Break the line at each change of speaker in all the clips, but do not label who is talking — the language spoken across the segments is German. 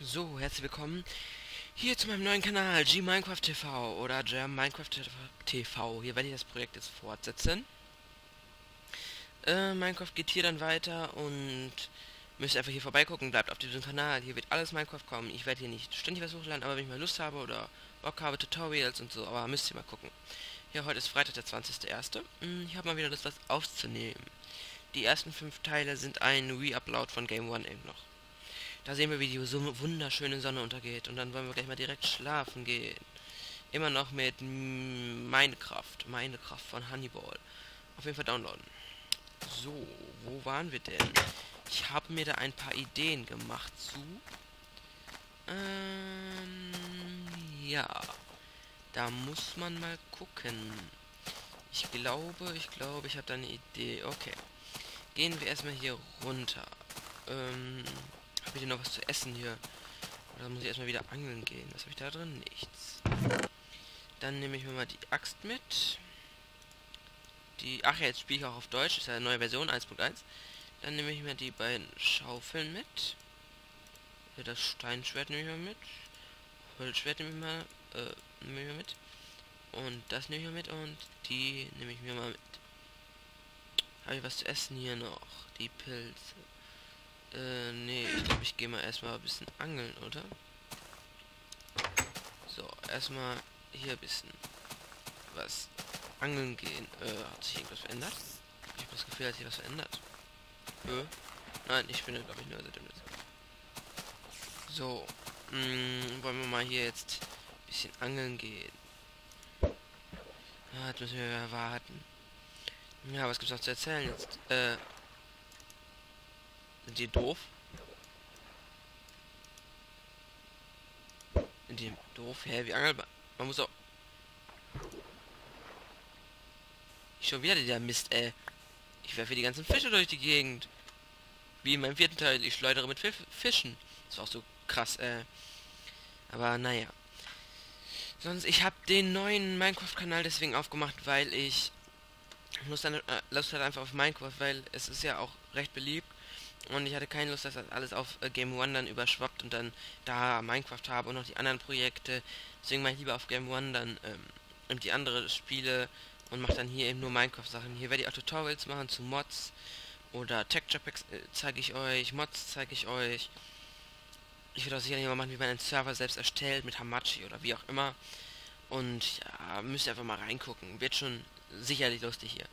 So, herzlich willkommen hier zu meinem neuen Kanal G Minecraft TV oder Jam Minecraft TV. Hier werde ich das Projekt jetzt fortsetzen. Äh, Minecraft geht hier dann weiter und müsst einfach hier vorbeigucken, bleibt auf diesem Kanal. Hier wird alles Minecraft kommen. Ich werde hier nicht ständig was hochladen, aber wenn ich mal Lust habe oder Bock habe, Tutorials und so, aber müsst ihr mal gucken. Ja, heute ist Freitag, der 20.01. Hm, ich habe mal wieder Lust, was aufzunehmen. Die ersten fünf Teile sind ein Re-Upload von Game One eben noch. Da sehen wir, wie die so wunderschöne Sonne untergeht. Und dann wollen wir gleich mal direkt schlafen gehen. Immer noch mit Minecraft. Minecraft von Honeyball. Auf jeden Fall downloaden. So, wo waren wir denn? Ich habe mir da ein paar Ideen gemacht zu. Ähm, ja. Da muss man mal gucken. Ich glaube, ich glaube, ich habe da eine Idee. Okay. Gehen wir erstmal hier runter. Ähm, habe ich denn noch was zu essen hier? Oder muss ich erstmal wieder angeln gehen? Was habe ich da drin? Nichts. Dann nehme ich mir mal die Axt mit. Die, ach ja, jetzt spiele ich auch auf Deutsch. Ist ja eine neue Version 1.1. Dann nehme ich mir die beiden Schaufeln mit. Das Steinschwert nehme ich mal mit. Holzschwert nehme ich mal, äh, nehme ich mal mit. Und das nehme ich mal mit und die nehme ich mir mal mit. Habe ich was zu essen hier noch? Die Pilze. Äh, nee, ich glaube, ich gehe mal erstmal ein bisschen angeln, oder? So, erstmal hier ein bisschen was angeln gehen. Äh, hat sich irgendwas verändert? Ich habe das Gefühl, hat sich was verändert. Äh? Nein, ich finde, glaube ich, nur seitdem das. So, mh, hm, wollen wir mal hier jetzt ein bisschen angeln gehen. Ah, jetzt müssen wir warten. Ja, was gibt's noch zu erzählen jetzt? Äh, sind die doof? Sind die doof? Hä, wie angelt man? Man muss auch... Schon wieder der Mist, ey. Ich werfe die ganzen Fische durch die Gegend. Wie in meinem vierten Teil. Ich schleudere mit Fischen. Das war auch so krass, äh. Aber naja. Sonst, ich habe den neuen Minecraft-Kanal deswegen aufgemacht, weil ich Lust, dann, äh, Lust halt einfach auf Minecraft, weil es ist ja auch recht beliebt. Und ich hatte keine Lust, dass das alles auf äh, Game One dann überschwappt und dann da Minecraft habe und noch die anderen Projekte. Deswegen mache ich lieber auf Game One dann ähm, die andere Spiele und mache dann hier eben nur Minecraft-Sachen. Hier werde ich auch Tutorials machen zu Mods oder Texture Packs äh, zeige ich euch, Mods zeige ich euch. Ich werde auch sicherlich mal machen, wie man einen Server selbst erstellt mit Hamachi oder wie auch immer. Und ja, müsst ihr einfach mal reingucken. Wird schon sicherlich lustig hier.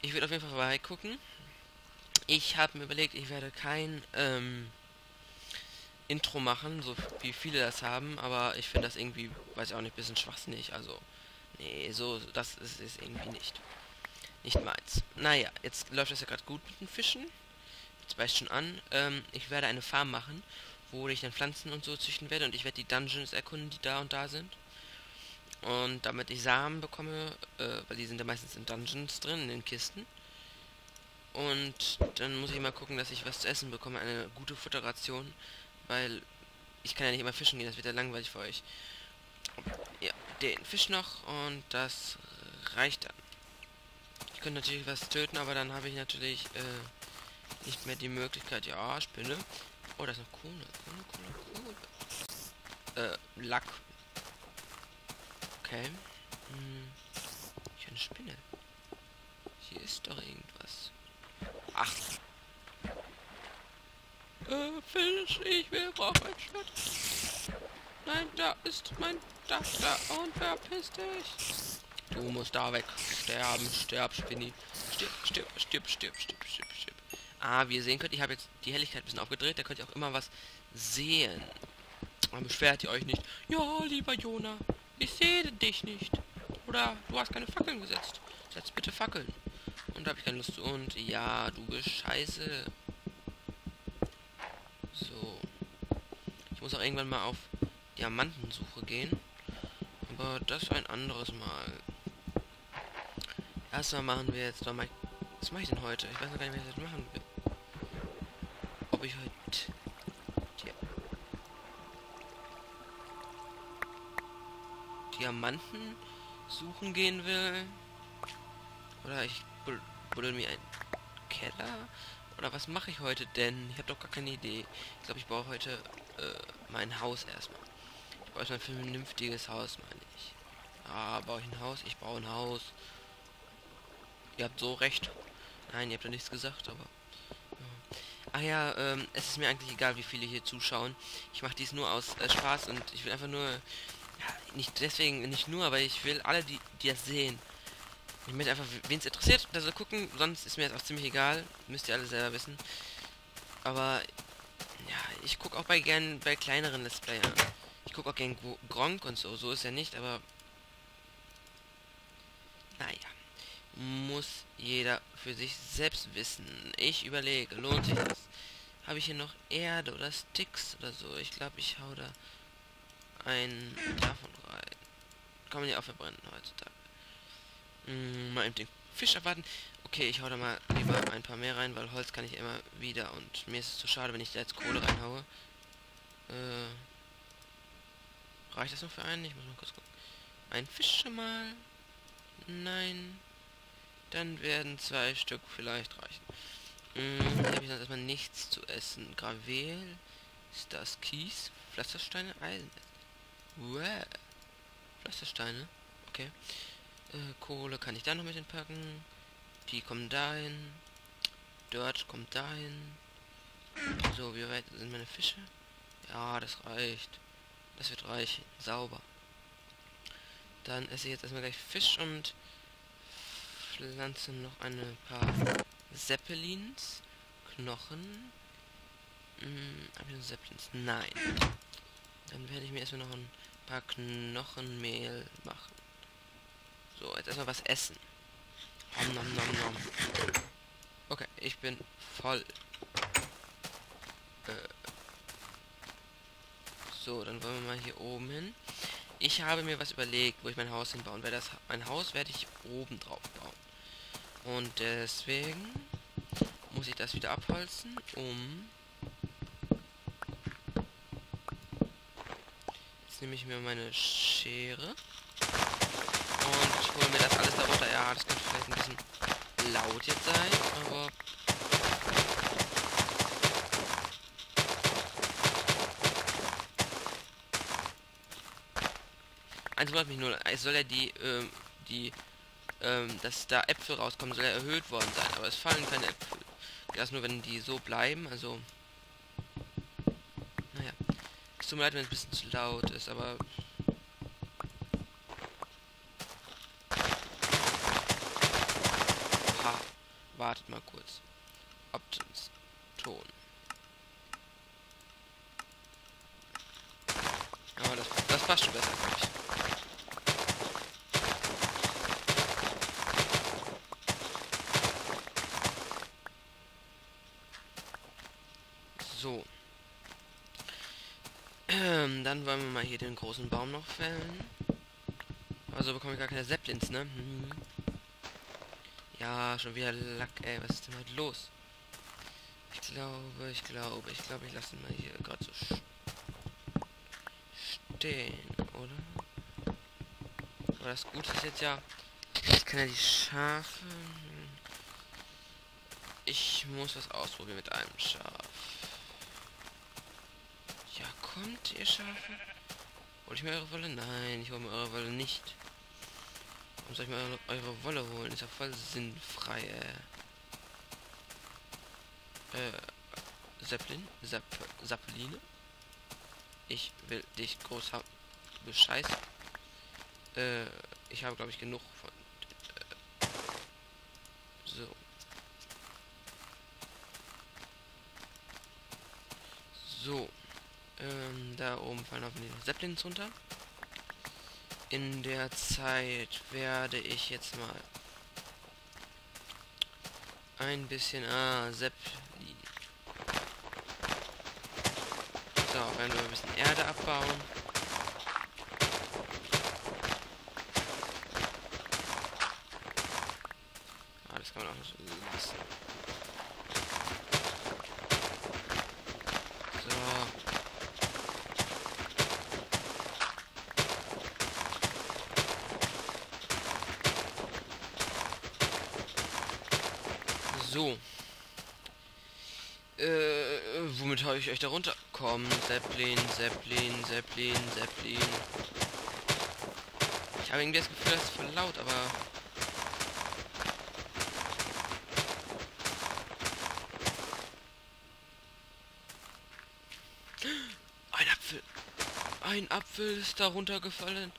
Ich würde auf jeden Fall vorbeigucken. Ich habe mir überlegt, ich werde kein ähm, Intro machen, so wie viele das haben, aber ich finde das irgendwie, weiß ich auch nicht, bisschen schwachsinnig. Also, nee, so, das ist, ist irgendwie nicht. Nicht meins. Naja, jetzt läuft das ja gerade gut mit den Fischen. Jetzt weiß schon an. Ähm, ich werde eine Farm machen, wo ich dann Pflanzen und so züchten werde und ich werde die Dungeons erkunden, die da und da sind. Und damit ich Samen bekomme, äh, weil die sind ja meistens in Dungeons drin, in den Kisten. Und dann muss ich mal gucken, dass ich was zu essen bekomme, eine gute Futteration, weil ich kann ja nicht immer fischen gehen, das wird ja langweilig für euch. Ja, den Fisch noch und das reicht dann. Ich könnte natürlich was töten, aber dann habe ich natürlich äh, nicht mehr die Möglichkeit. Ja, Spinne. Oh, das ist noch Kohle. Kohle, Kohle, Kohle. Äh, Lack. Okay. Hm. Ich eine Spinne. Hier ist doch irgendwas. Ach. Äh, Fisch, ich will brauchen ein Schwert. Nein, da ist mein Dach da und verpiss dich. Du musst da weg. Sterben, sterb, Spinni. Stirb, stirb, stirb, stirb, stirb, stirb, stirb. Ah, wie ihr sehen könnt, ich habe jetzt die Helligkeit ein bisschen aufgedreht, da könnt ihr auch immer was sehen. Aber beschwert ihr euch nicht. Ja, lieber Jona, ich sehe dich nicht. Oder du hast keine Fackeln gesetzt. Setz bitte Fackeln. Und da habe ich keine Lust. Und ja, du bist scheiße. So. Ich muss auch irgendwann mal auf Diamantensuche gehen. Aber das ein anderes Mal. Erstmal machen wir jetzt doch mal. Was mache ich denn heute? Ich weiß noch gar nicht, was ich jetzt machen will. Ob ich heute. Dia Diamanten suchen gehen will. Oder ich buddel mir ein Keller. Oder was mache ich heute denn? Ich habe doch gar keine Idee. Ich glaube, ich baue heute äh, mein Haus erstmal. Ich brauche erstmal ein vernünftiges Haus, meine ich. Ah, baue ich ein Haus? Ich baue ein Haus. Ihr habt so recht. Nein, ihr habt ja nichts gesagt, aber... Ach ja, ähm, es ist mir eigentlich egal, wie viele hier zuschauen. Ich mache dies nur aus äh, Spaß und ich will einfach nur... Ja, nicht deswegen, nicht nur, aber ich will alle, die, die das sehen. Ich möchte einfach, wen es interessiert, dass sie gucken, sonst ist mir das auch ziemlich egal. Müsst ihr alle selber wissen. Aber, ja, ich gucke auch bei gern bei kleineren Let's Playern. Ich gucke auch gern Gronk und so, so ist er nicht, aber... Naja muss jeder für sich selbst wissen. Ich überlege, lohnt sich das? Habe ich hier noch Erde oder Sticks oder so? Ich glaube, ich hau da ein davon rein. Kann man ja auch verbrennen heutzutage. Hm, mal eben den Fisch erwarten. Okay, ich hau da mal lieber ein paar mehr rein, weil Holz kann ich immer wieder und mir ist es zu schade, wenn ich da jetzt Kohle reinhaue. Äh, reicht das noch für einen? Ich muss mal kurz gucken. Ein Fisch schon mal. Nein. Dann werden zwei Stück vielleicht reichen. Hm, hier habe ich sonst erstmal nichts zu essen. Gravel, ist das Kies, Pflastersteine, Eisen. Wow. Pflastersteine, okay. Äh, Kohle kann ich da noch mit hinpacken. Die kommen dahin. Dirt kommt dahin. So, wie weit sind meine Fische? Ja, das reicht. Das wird reichen. Sauber. Dann esse ich jetzt erstmal gleich Fisch und pflanze noch ein paar Zeppelins. Knochen. Hm, habe ich noch Zeppelins? Nein. Dann werde ich mir erstmal noch ein paar Knochenmehl machen. So, jetzt erstmal was essen. Nom, nom, nom, nom. Okay, ich bin voll. Äh. So, dann wollen wir mal hier oben hin. Ich habe mir was überlegt, wo ich mein Haus hinbauen werde. Das, mein Haus werde ich oben drauf bauen. Und deswegen muss ich das wieder abholzen, um... Jetzt nehme ich mir meine Schere. Und ich hole mir das alles darunter. Ja, das könnte vielleicht ein bisschen laut jetzt sein, aber eins wundert mich nur, es soll ja die, ähm, die, ähm, dass da Äpfel rauskommen, soll ja erhöht worden sein, aber es fallen keine Äpfel. Das nur, wenn die so bleiben, also, naja. Es tut mir leid, wenn es ein bisschen zu laut ist, aber... kurz. Options, Ton. Aber das, das passt schon besser, glaube ich. So. Ähm, dann wollen wir mal hier den großen Baum noch fällen. Also bekomme ich gar keine Zeppelins, ne? Hm. Ja, schon wieder Lack, ey. Was ist denn heute los? Ich glaube, ich glaube, ich glaube, ich lasse ihn mal hier gerade so stehen, oder? Aber das Gute ist jetzt ja, ich kann ja die Schafe... Hm. Ich muss was ausprobieren mit einem Schaf. Ja, kommt, ihr Schafe. Hol ich mir eure Wolle? Nein, ich hole mir eure Wolle nicht. Soll ich mir eure, eure Wolle holen? Ist ja voll sinnfrei, äh. Äh, Zeppelin? Zepp Zappeline? Ich will dich groß haben. Bescheiß. Äh, ich habe, glaube ich, genug von... Äh, so. So. Ähm, da oben fallen hoffentlich noch Zeppelins runter. In der Zeit werde ich jetzt mal ein bisschen... Ah, Zeppelin. So, werden wir ein bisschen Erde abbauen. Ah, das kann man auch noch so lassen. So. Äh, womit habe ich euch da runter? komm, Zeppelin, Zeppelin, Zeppelin, Zeppelin. Ich habe irgendwie das Gefühl, das ist voll laut, aber... Ein Apfel. Ein Apfel ist da runtergefallen.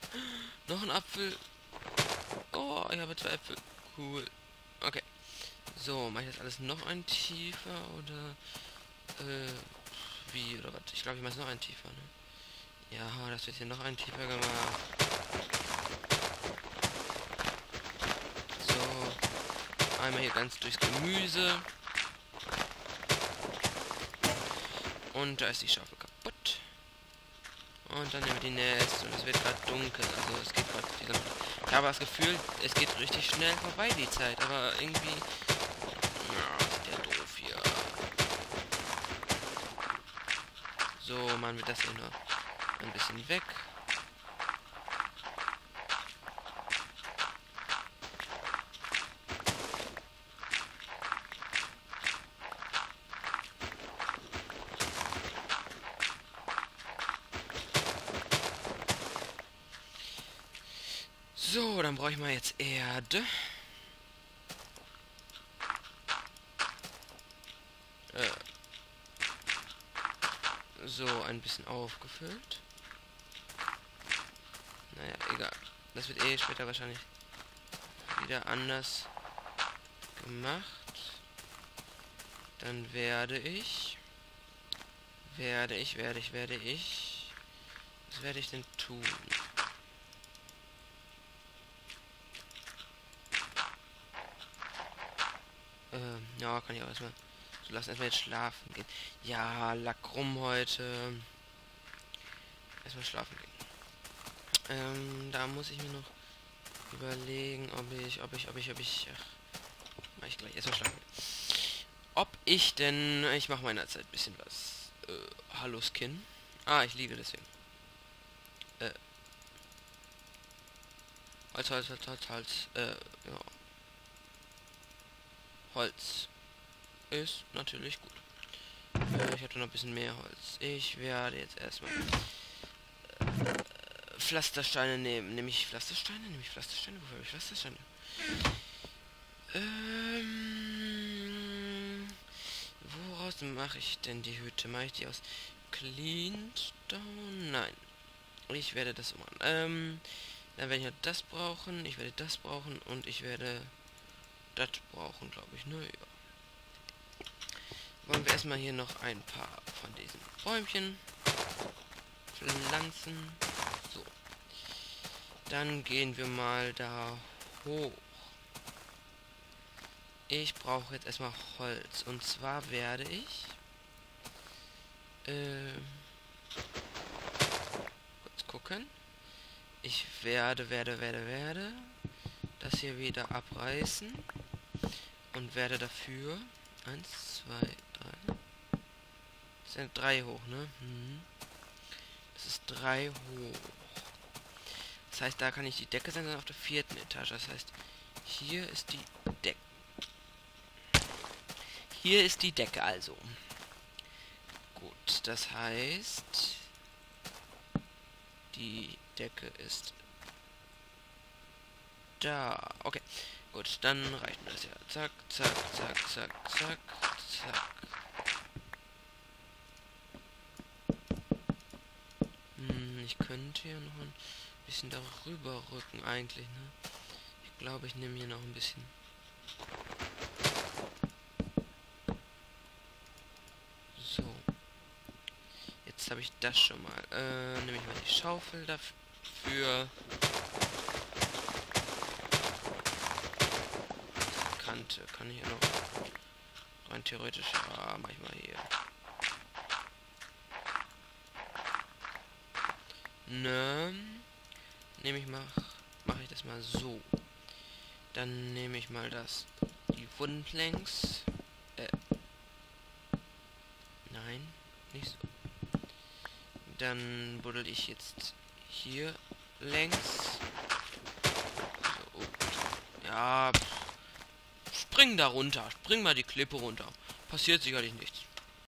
Noch ein Apfel. Oh, ich habe zwei Äpfel. Cool. Okay. So, mache ich das alles noch ein tiefer oder äh, wie oder was? Ich glaube, ich mache es noch ein tiefer. Ne? Ja, das wird hier noch ein tiefer gemacht. So, einmal hier ganz durchs Gemüse. Und da ist die Schaufel kaputt. Und dann nehmen wir die Nest und es wird gerade dunkel. Also es geht gerade Ich habe das Gefühl, es geht richtig schnell vorbei die Zeit, aber irgendwie So, machen wir das hier noch ein bisschen weg. So, dann brauche ich mal jetzt Erde. So, ein bisschen aufgefüllt. Naja, egal. Das wird eh später wahrscheinlich wieder anders gemacht. Dann werde ich... Werde ich, werde ich, werde ich... Was werde ich denn tun? Ähm, ja, kann ich auch erstmal so, lass erstmal jetzt schlafen gehen. Ja, lack rum heute. Erstmal schlafen gehen. Ähm, da muss ich mir noch überlegen, ob ich, ob ich, ob ich, ob ich. Ach, mach ich gleich. Erstmal schlafen. Ob ich denn. Ich mache meiner Zeit ein bisschen was. Äh, Hallo Skin. Ah, ich liege deswegen. Äh. Holz, Holz, Holz, Holz, Holz. Äh, ja. Holz ist natürlich gut. Äh, ich hatte noch ein bisschen mehr Holz. Ich werde jetzt erstmal äh, Pflastersteine nehmen. Nehme ich Pflastersteine? Nehme ich Pflastersteine? Wofür habe ich Pflastersteine? Ähm, woraus mache ich denn die Hütte? Mache ich die aus Cleanstone? Nein. Ich werde das machen. Ähm, dann werde ich noch das brauchen. Ich werde das brauchen und ich werde das brauchen, glaube ich. Ne, ja wollen wir erstmal hier noch ein paar von diesen Bäumchen pflanzen. So. Dann gehen wir mal da hoch. Ich brauche jetzt erstmal Holz. Und zwar werde ich... Äh, kurz gucken. Ich werde, werde, werde, werde das hier wieder abreißen. Und werde dafür... Eins, zwei, sind drei hoch, ne? Hm. Das ist drei hoch. Das heißt, da kann ich die Decke sein, auf der vierten Etage. Das heißt, hier ist die Decke. Hier ist die Decke also. Gut, das heißt, die Decke ist da. Okay, gut, dann reicht das ja. Zack, zack, zack, zack, zack, zack. ich könnte hier noch ein bisschen darüber rücken eigentlich, ne? Ich glaube, ich nehme hier noch ein bisschen. So. Jetzt habe ich das schon mal. Äh, nehme ich mal die Schaufel dafür. Kante kann ich ja noch rein theoretisch. Ja, mach ich mal hier. Ne. Nehme ich mal. Mache ich das mal so. Dann nehme ich mal das. Die Wundplanks. Äh. Nein, nicht so. Dann buddel ich jetzt hier längs. So, oh. Ja. Spring da runter. Spring mal die Klippe runter. Passiert sicherlich nichts.